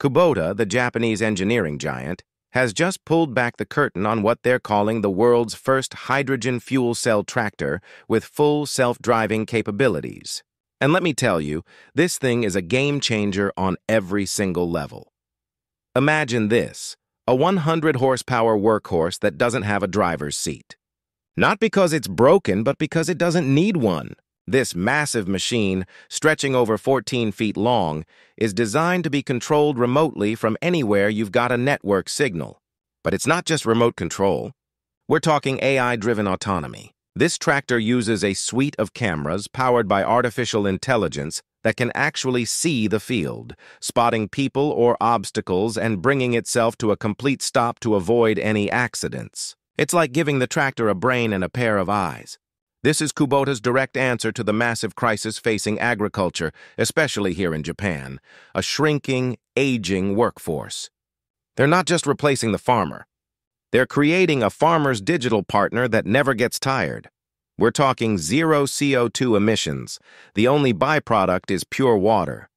Kubota, the Japanese engineering giant, has just pulled back the curtain on what they're calling the world's first hydrogen fuel cell tractor with full self-driving capabilities. And let me tell you, this thing is a game changer on every single level. Imagine this, a 100 horsepower workhorse that doesn't have a driver's seat. Not because it's broken, but because it doesn't need one. This massive machine, stretching over 14 feet long, is designed to be controlled remotely from anywhere you've got a network signal. But it's not just remote control. We're talking AI-driven autonomy. This tractor uses a suite of cameras powered by artificial intelligence that can actually see the field, spotting people or obstacles and bringing itself to a complete stop to avoid any accidents. It's like giving the tractor a brain and a pair of eyes. This is Kubota's direct answer to the massive crisis facing agriculture, especially here in Japan, a shrinking, aging workforce. They're not just replacing the farmer. They're creating a farmer's digital partner that never gets tired. We're talking zero CO2 emissions. The only byproduct is pure water.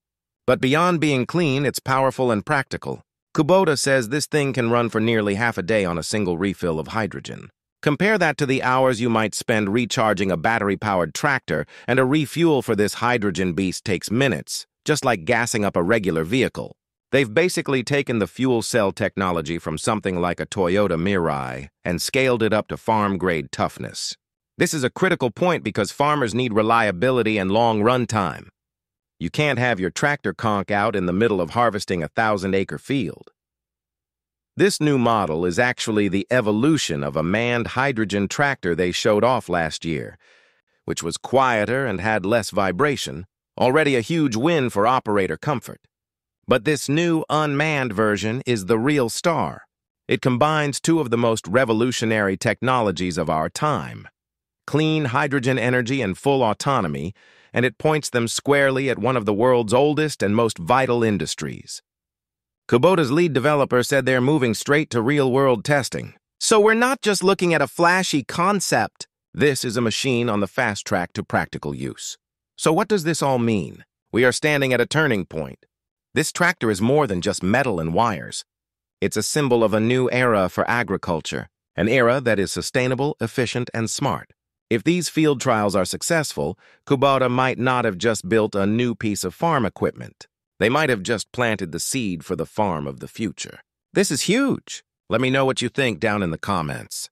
But beyond being clean, it's powerful and practical. Kubota says this thing can run for nearly half a day on a single refill of hydrogen. Compare that to the hours you might spend recharging a battery-powered tractor, and a refuel for this hydrogen beast takes minutes, just like gassing up a regular vehicle. They've basically taken the fuel cell technology from something like a Toyota Mirai and scaled it up to farm-grade toughness. This is a critical point because farmers need reliability and long run time. You can't have your tractor conk out in the middle of harvesting a thousand-acre field. This new model is actually the evolution of a manned hydrogen tractor they showed off last year, which was quieter and had less vibration, already a huge win for operator comfort. But this new unmanned version is the real star. It combines two of the most revolutionary technologies of our time, clean hydrogen energy and full autonomy, and it points them squarely at one of the world's oldest and most vital industries. Kubota's lead developer said they're moving straight to real-world testing. So we're not just looking at a flashy concept. This is a machine on the fast track to practical use. So what does this all mean? We are standing at a turning point. This tractor is more than just metal and wires. It's a symbol of a new era for agriculture, an era that is sustainable, efficient, and smart. If these field trials are successful, Kubota might not have just built a new piece of farm equipment. They might have just planted the seed for the farm of the future. This is huge. Let me know what you think down in the comments.